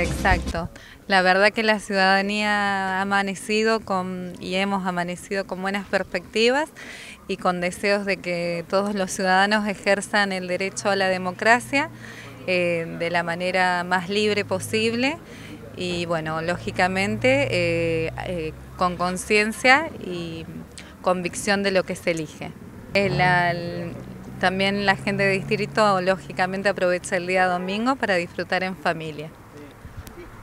Exacto. La verdad que la ciudadanía ha amanecido con, y hemos amanecido con buenas perspectivas y con deseos de que todos los ciudadanos ejerzan el derecho a la democracia eh, de la manera más libre posible y bueno, lógicamente eh, eh, con conciencia y convicción de lo que se elige. también la gente de distrito lógicamente aprovecha el día domingo para disfrutar en familia.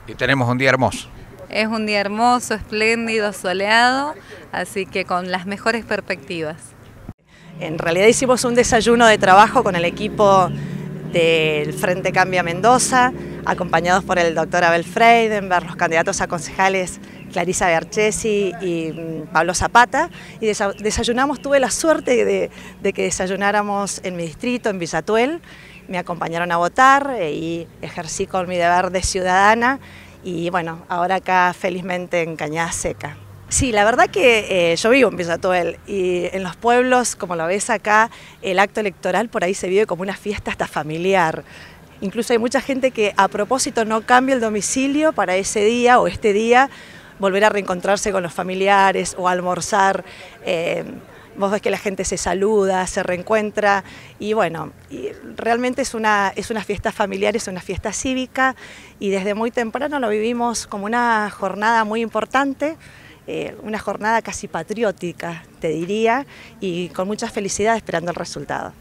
Y tenemos un día hermoso. Es un día hermoso, espléndido, soleado, así que con las mejores perspectivas. En realidad hicimos un desayuno de trabajo con el equipo del Frente Cambia Mendoza, acompañados por el doctor Abel Freidenberg, los candidatos a concejales Clarisa Berchesi y mm, Pablo Zapata, y desayunamos, tuve la suerte de, de que desayunáramos en mi distrito, en Villatuel, me acompañaron a votar eh, y ejercí con mi deber de ciudadana y bueno, ahora acá felizmente en Cañada Seca. Sí, la verdad que eh, yo vivo en Villatuel y en los pueblos, como lo ves acá, el acto electoral por ahí se vive como una fiesta hasta familiar. Incluso hay mucha gente que a propósito no cambia el domicilio para ese día o este día volver a reencontrarse con los familiares o almorzar. Eh, vos ves que la gente se saluda, se reencuentra y bueno, realmente es una, es una fiesta familiar, es una fiesta cívica y desde muy temprano lo vivimos como una jornada muy importante. Eh, una jornada casi patriótica, te diría, y con mucha felicidad esperando el resultado.